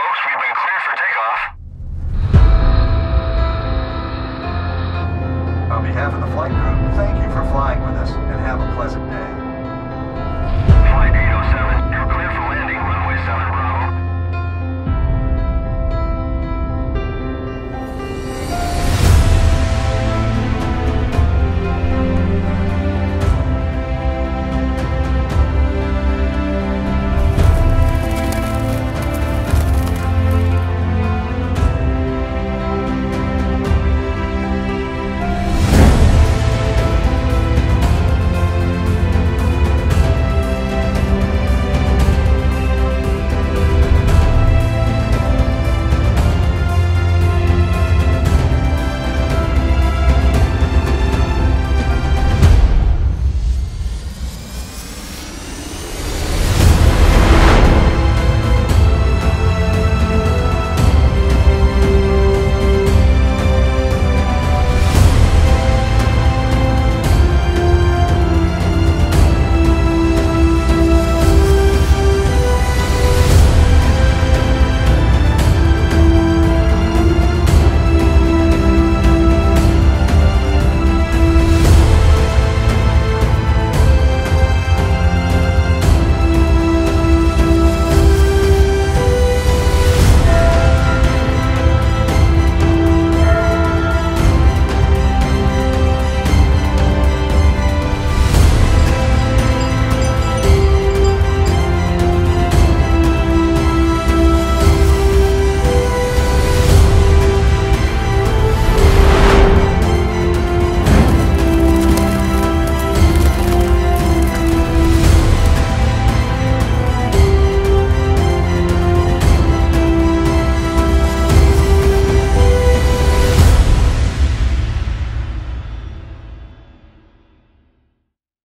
folks. We've been cleared for takeoff. On behalf of the flight crew, thank you for flying with us, and have a pleasant day. Flight